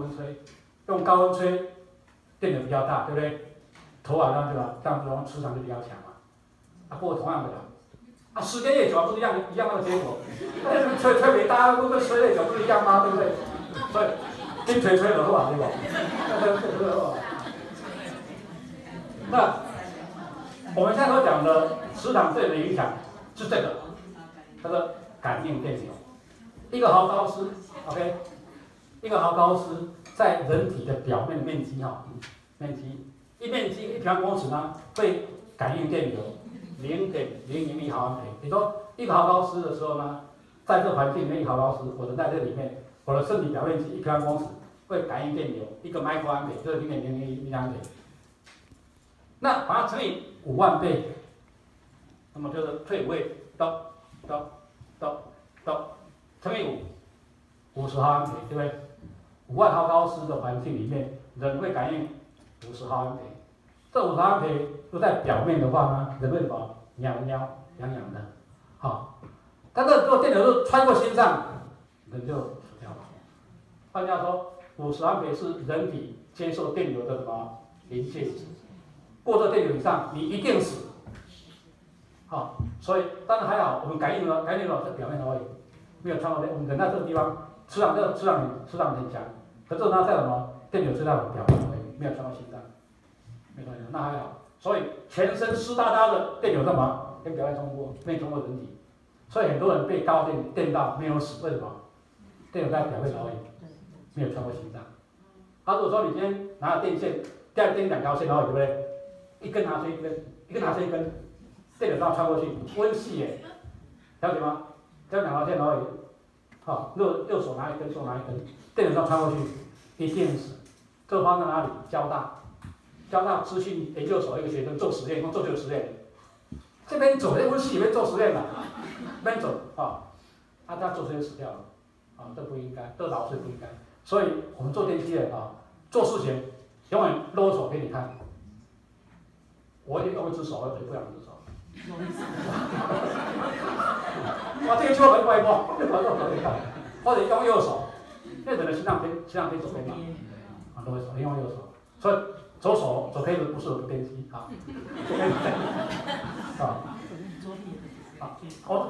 温吹，用高温吹，电流比较大，对不对？头发上对吧？这样子的话磁场就比较强嘛。啊，不过同样的啦，啊，时间越久不是一样一样那个结果，吹吹没大，不跟吹越久不是一样吗？对不对？所以金锤吹耳后啊，对吧？那我们现在所讲的磁场对的影响是这个，叫做感应电流。一个毫高斯，OK。一个毫高斯在人体的表面面积哈，面积一面积一平方公尺呢，会感应电流零点零零一毫安培。你说一个毫高斯的时候呢，在这环境里面一毫高斯，我的在这里面，我的身体表面积一平方公尺会感应电流一个 micro 安培，就是零点零零一安培。那把它乘以五万倍，那么就是退位到到到到乘以五，五十毫安培，对不对？五万毫高斯的环境里面，人会感应五十毫安培。这五十毫安培都在表面的话呢，人会怎么？痒痒痒痒的，好。但是如果电流是穿过心脏，人就死掉了。换句话说，五十安培是人体接受电流的什么临界值？过这电流以上，你一定死。好，所以当然还好，我们感应了，感应了这表面而已，没有穿过电。我们人在这个地方。磁场这个磁场磁场很强，可是它在什么电流是在表面，没有穿过心脏，没关系，那还好。所以全身湿哒哒的电流干嘛？跟表面通过，没通过人体。所以很多人被高电电到没有死，为什么？电流在表面而已，没有穿过心脏。啊，如果说你今天拿了电线，电电两条线而已，对不对？一根拿出一根，一根拿出一根，电流刚穿过去，温细耶，了解吗？这两条线而已。好，右右手拿一根，左手拿一根，电子上穿过去，一定死。这放在哪里？交大，交大资讯研究所一个学生做实验，共做这个实验。这边走，那温室里面做实验的，这边走，啊，他他做实验死掉了，啊，这不应该，这老师不应该。所以我们做电机的啊，做事情永远露手给你看。我也用一只手，我不两只手。哇，这个就很怪怪，这个都可以看，或者用右手，那人的心脏可以心脏偏左边。嘛，啊，都会说用右手，所以左手左边的不是电机啊，啊，啊。